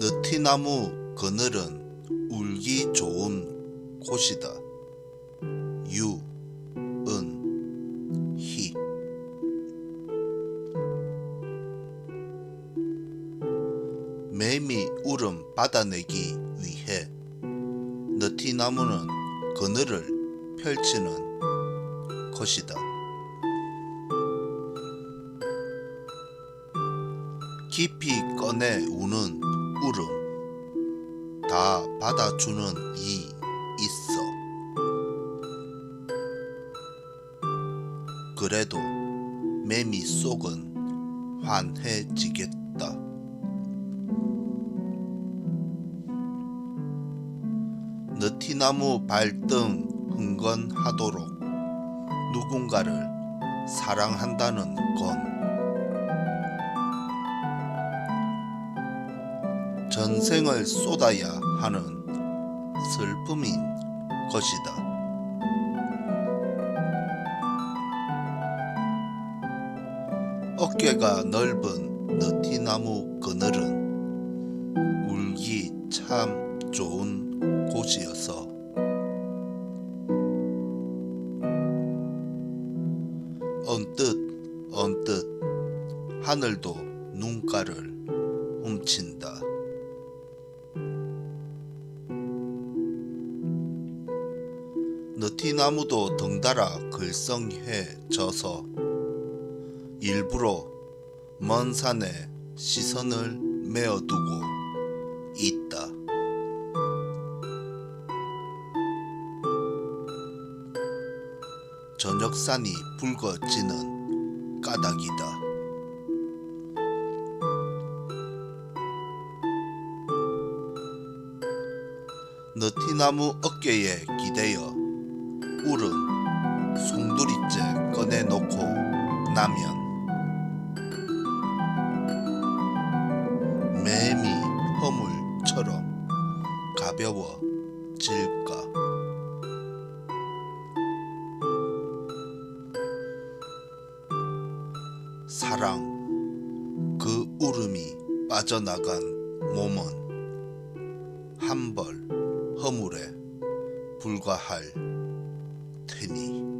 느티나무 그늘은 울기 좋은 곳이다. 유, 은, 희. 매미 울음 받아내기 위해 느티나무는 그늘을 펼치는 것이다. 깊이 꺼내 우는 울음 다 받아주는 이 있어. 그래도 매미 속은 환해지겠다. 느티나무 발등 흥건하도록 누군가를 사랑한다는 건 전생을 쏟아야 하는 슬픔인 것이다. 어깨가 넓은 느티나무 그늘은 울기 참 좋은 곳이어서 언뜻 언뜻 하늘도 눈가를 느티나무도 덩달아 글썽해져서 일부러 먼 산에 시선을 메어두고 있다. 저녁산이 붉어지는 까닭이다. 느티나무 어깨에 기대어 울은 송두리째 꺼내놓고 나면 매미 허물처럼 가벼워질까? 사랑 그 울음이 빠져나간 몸은 한벌 허물에 불과할 Anthony.